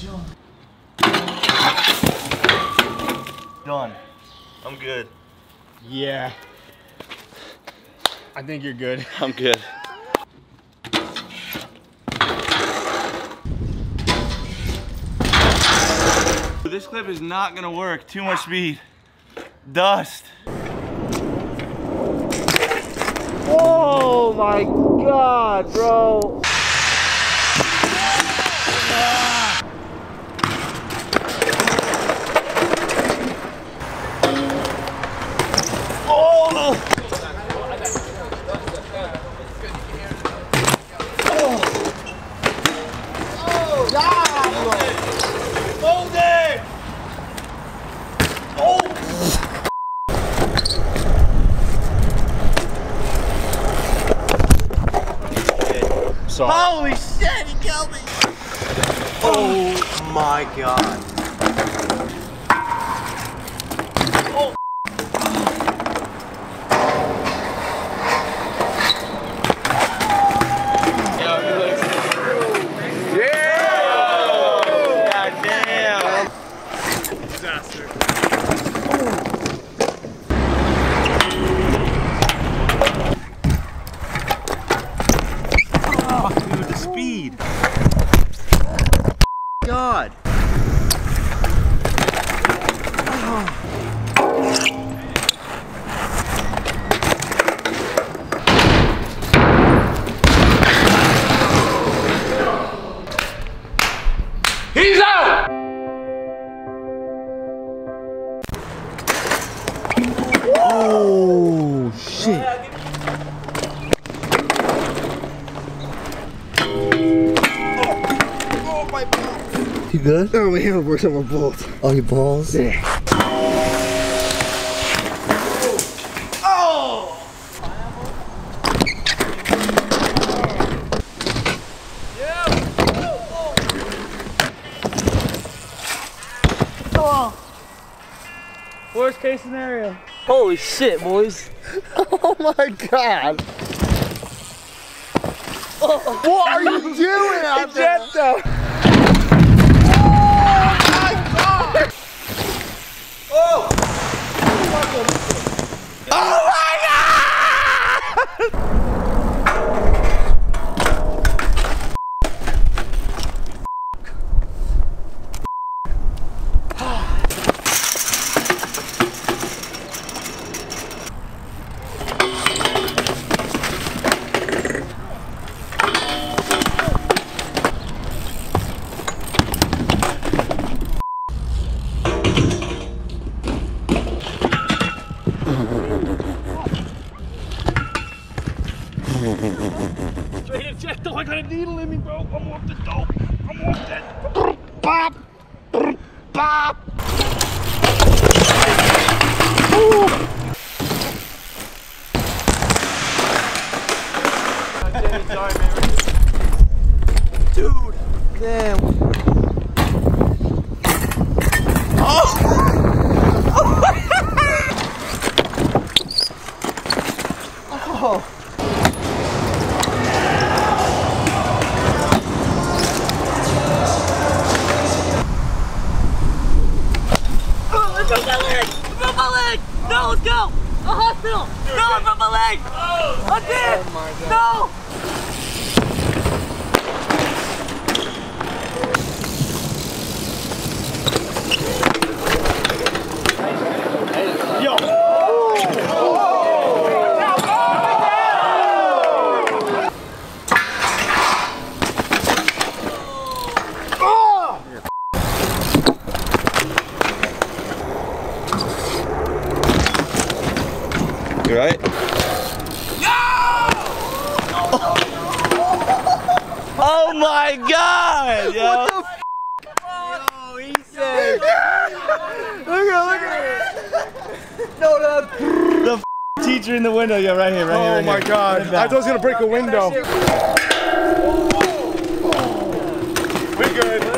John. John, I'm good. Yeah. I think you're good. I'm good. This clip is not gonna work. Too much speed. Dust. Oh my god, bro. Sorry. Holy shit, he killed me. Oh my. God You good? Oh, my hand works on my balls. Oh, your balls? Yeah. Oh. Worst case scenario. Holy shit, boys. oh my god. What are you doing out there? I got a needle in me, bro. Hospital. No, I broke my leg. I did. No. You right? Oh my god, yo. The teacher in the window, yo, right here, right here. Oh right my here. god. I thought I was gonna break a window. We're good.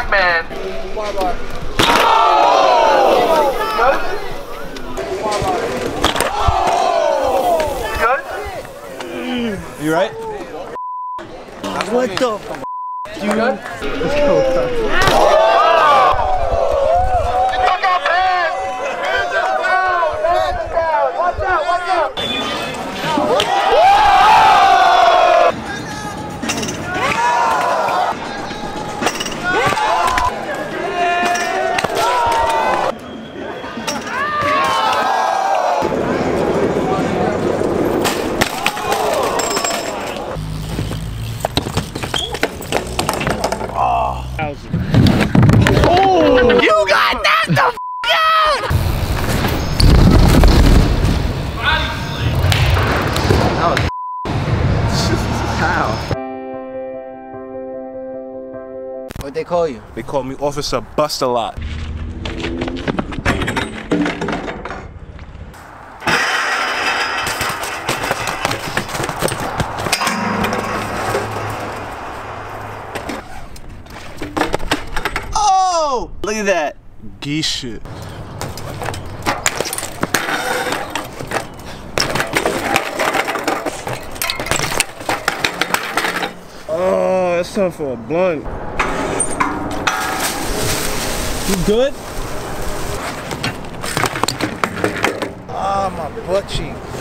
Black man. Good? You right? What the? Look call you? They call me Officer Bust a Lot. Oh! Look at that. Geese shit. Oh, it's time for a blunt. You good? Ah, my butt cheek.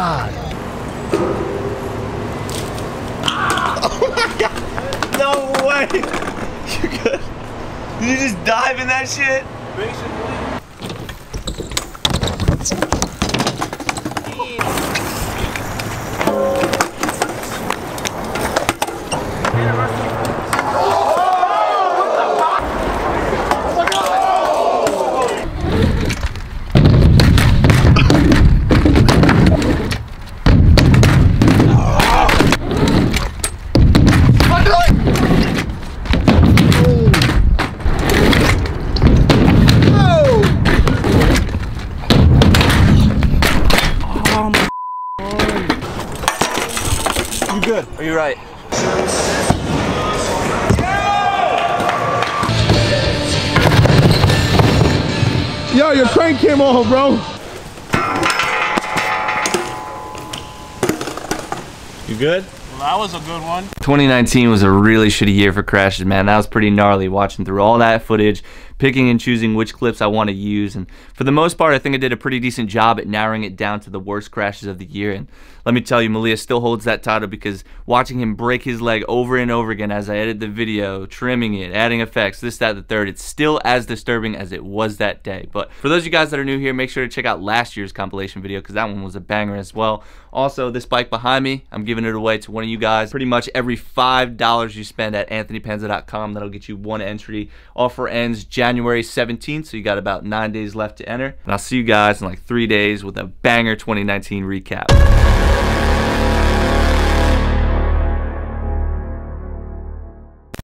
God. No way. You good? Did you just dive in that shit? Right? Yo, your crank came off, bro. You good? Well, That was a good one. 2019 was a really shitty year for crashes, man. That was pretty gnarly watching through all that footage, picking and choosing which clips I want to use. And for the most part, I think I did a pretty decent job at narrowing it down to the worst crashes of the year. And let me tell you, Malia still holds that title because watching him break his leg over and over again as I edit the video, trimming it, adding effects, this, that, the third, it's still as disturbing as it was that day. But for those of you guys that are new here, make sure to check out last year's compilation video because that one was a banger as well. Also, this bike behind me, I'm giving it away to one of you guys. Pretty much every $5 you spend at anthonypanza.com, that'll get you one entry. Offer ends January 17th, so you got about nine days left to enter. And I'll see you guys in like three days with a banger 2019 recap.